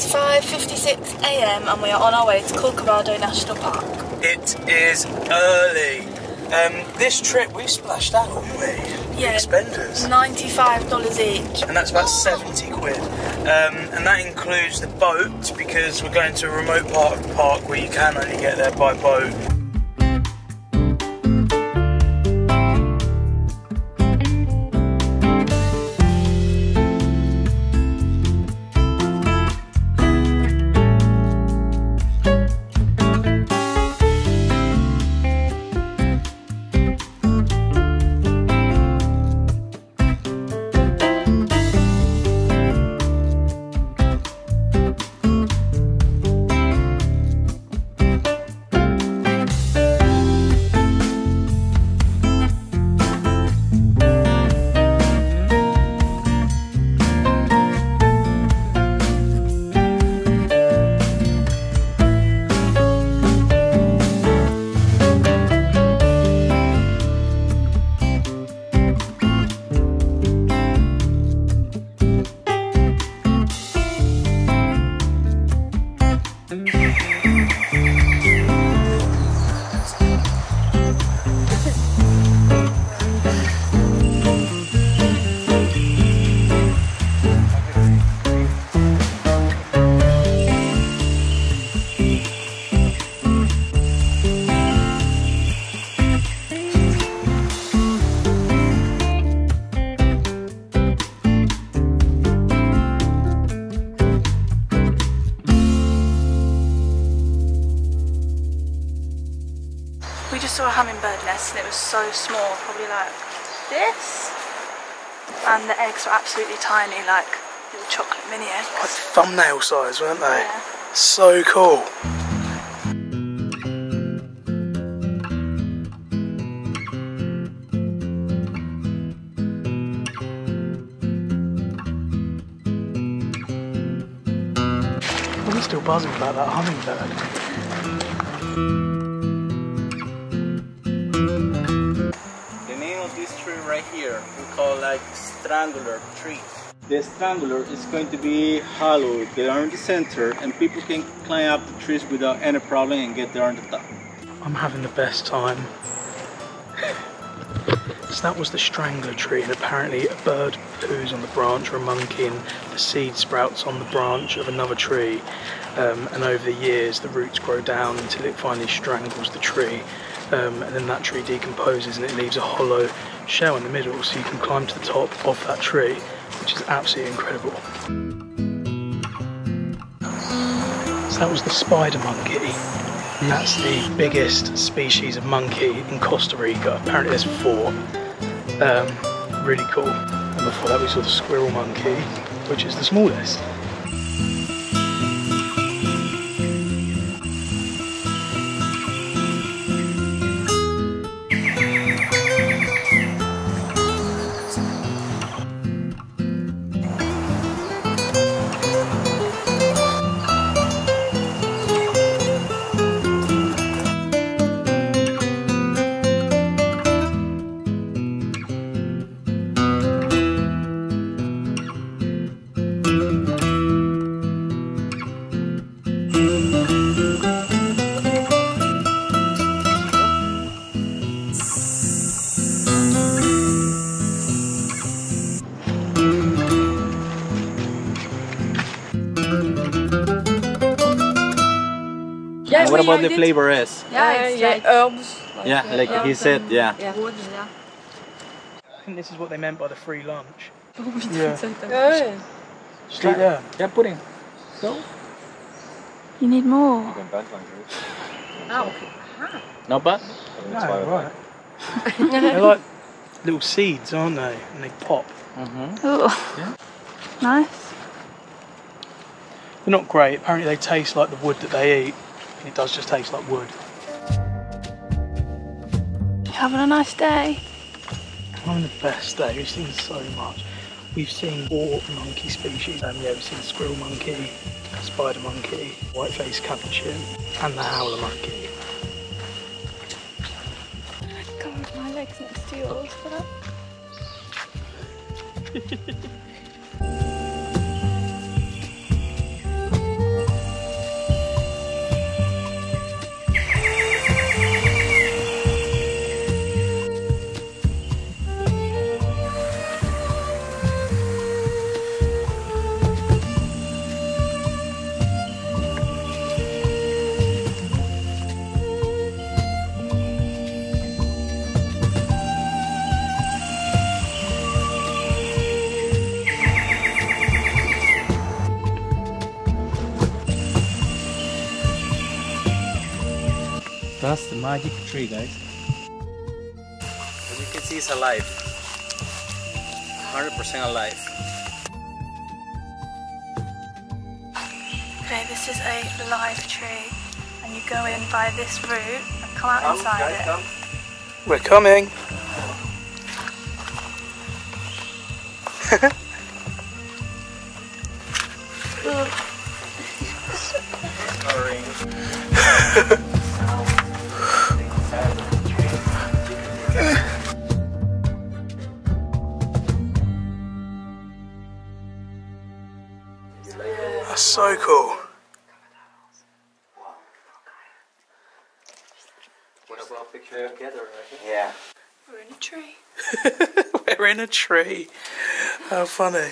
It's 5.56 a.m. and we are on our way to Corcovado National Park. It is early. Um, this trip we splashed out, haven't we? Yeah. Expenders. $95 each. and that's about 70 quid. Um, and that includes the boat because we're going to a remote part of the park where you can only get there by boat. Saw a hummingbird nest and it was so small, probably like this. And the eggs were absolutely tiny, like little chocolate mini eggs. Like thumbnail size, weren't they? Yeah. So cool. I'm still buzzing about that hummingbird. Right we call like strangler tree. The strangler is going to be hollow there in the center and people can climb up the trees without any problem and get there on the top. I'm having the best time. So that was the strangler tree, and apparently a bird poos on the branch or a monkey, and the seed sprouts on the branch of another tree. Um, and over the years, the roots grow down until it finally strangles the tree, um, and then that tree decomposes and it leaves a hollow shell in the middle, so you can climb to the top of that tree, which is absolutely incredible. So that was the spider monkey. That's the biggest species of monkey in Costa Rica. Apparently there's four. Um, really cool. And before that we saw the squirrel monkey, which is the smallest. And what about the flavor is? Yeah, it's like herbs. Yeah, like he said, yeah. wood, yeah. I think this is what they meant by the free lunch. Yeah. Just eat there. Yeah, pudding. You need more. No bad? No, right. They're like little seeds, aren't they? And they pop. Mm-hmm. Ooh. Nice. They're not great. Apparently they taste like the wood that they eat. It does just taste like wood. Having a nice day? Having the best day. We've seen so much. We've seen four monkey species. Um, yeah, we've seen squirrel monkey, spider monkey, white-faced capuchin, and the howler monkey. God, my leg's next to yours. That's the magic tree, guys. As you can see, it's alive. 100% alive. Okay, this is a live tree, and you go in by this route and come out inside guys, it. We're coming. That's Yeah. We're in a tree. We're in a tree. How funny.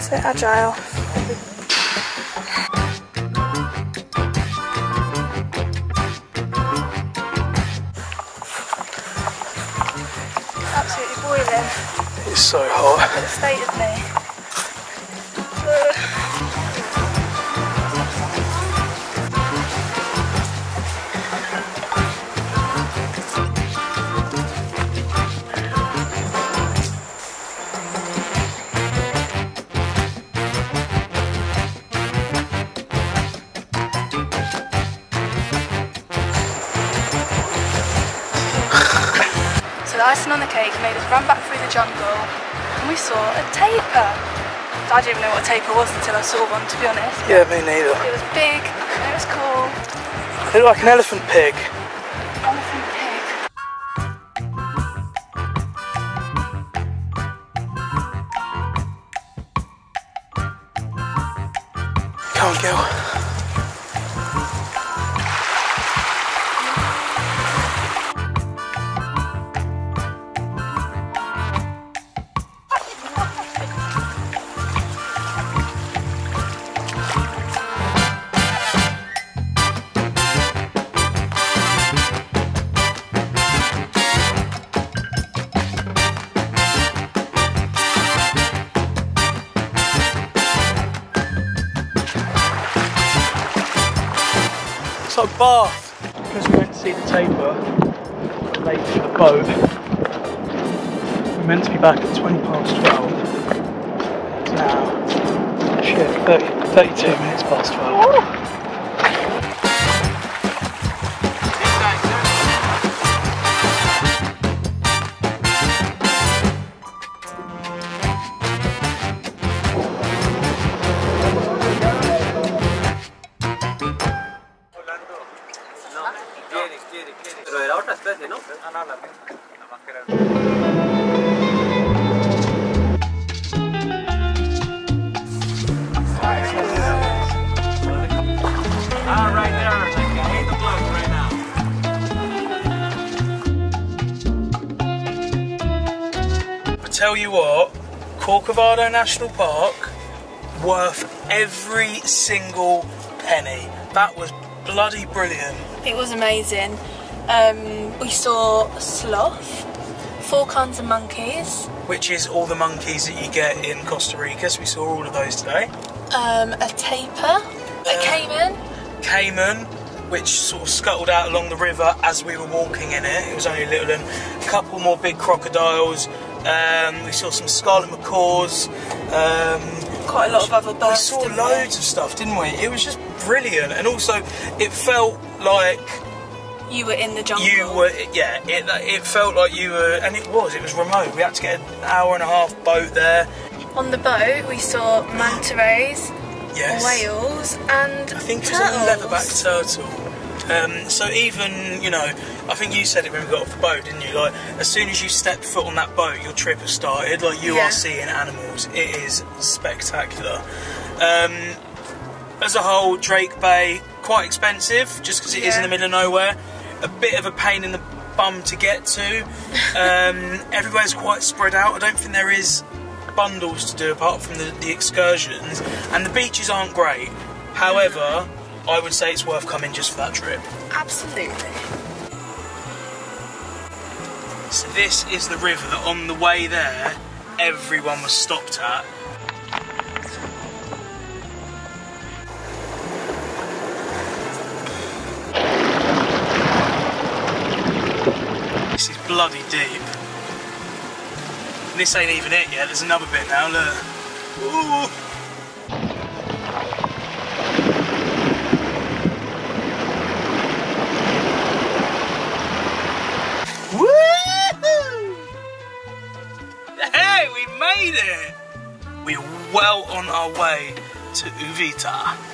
So agile. It's so hot. Icing on the cake made us run back through the jungle and we saw a tapir. I didn't even know what a tapir was until I saw one to be honest. Yeah, me neither. It was big and it was cool. They look like an elephant pig. Elephant pig. Come on, girl. Bath. Because we went to see the tapir late for the boat, we're meant to be back at 20 past 12. It's now, shit, 30, 32 minutes past 12. Tell you what, Corcovado National Park, worth every single penny. That was bloody brilliant. It was amazing. Um, we saw sloth, four kinds of monkeys, Which is all the monkeys that you get in Costa Rica, so we saw all of those today. um, a tapir, a caiman, Cayman, which sort of scuttled out along the river as we were walking in it. It was only a little, and a couple more big crocodiles. Um, we saw some scarlet macaws. Um, quite a lot of other we saw didn't we? loads of stuff, didn't we? It was just brilliant, and also it felt like You were in the jungle. you were. Yeah, it it felt like you were, and it was. It was remote. We had to get an hour and a half boat there. On the boat, we saw manta rays, Yes. whales, and I think it was a leatherback turtle. Um, so even you know, I think you said it when we got off the boat, didn't you? Like as soon as you step foot on that boat, your trip has started. Like you Yeah. are seeing animals. It is spectacular. Um, as a whole, Drake Bay quite expensive just because it is in the middle of nowhere. A bit of a pain in the bum to get to. Um, everywhere's quite spread out. I don't think there is bundles to do apart from the, the excursions, and the beaches aren't great. However, I would say it's worth coming just for that trip. Absolutely. So this is the river that on the way there, everyone was stopped at. This is bloody deep. And this ain't even it yet, there's another bit now, look. Ooh. Hey,